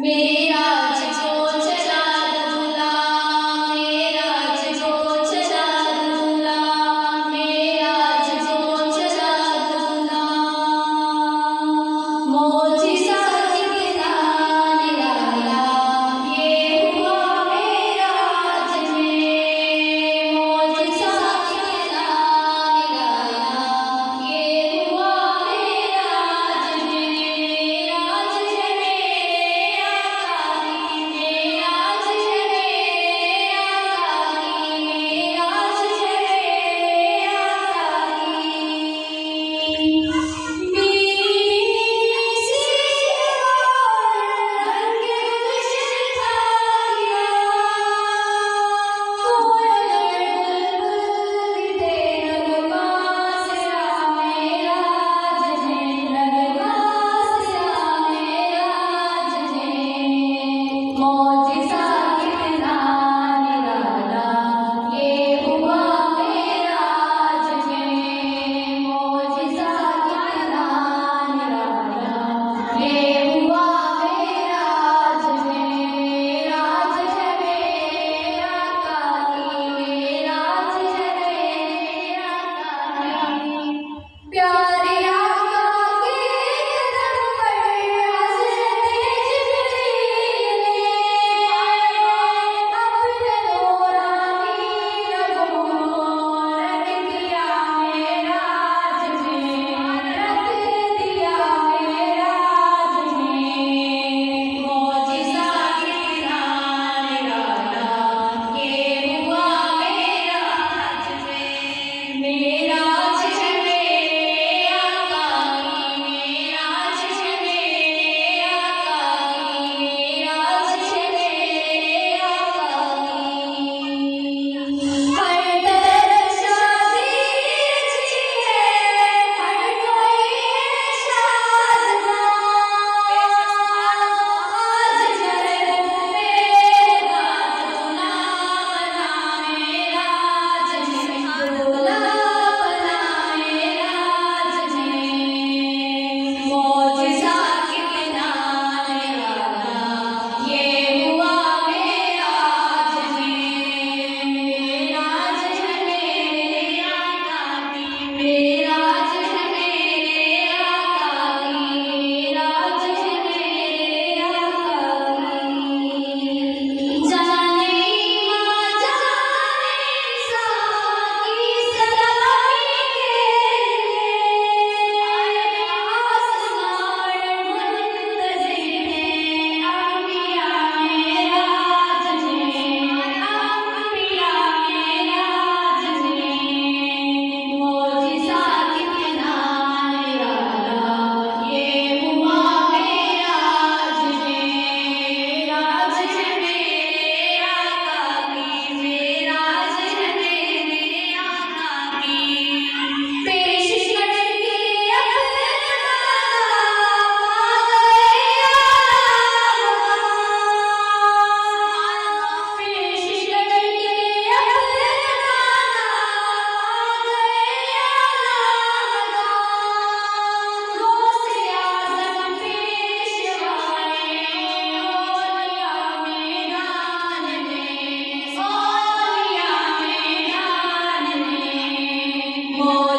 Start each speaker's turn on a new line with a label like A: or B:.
A: मेरा more.